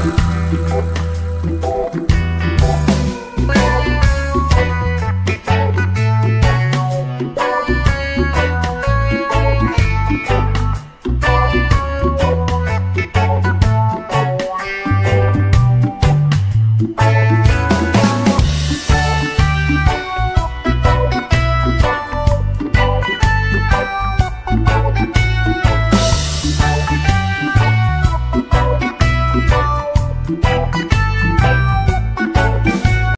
Bye. Bye.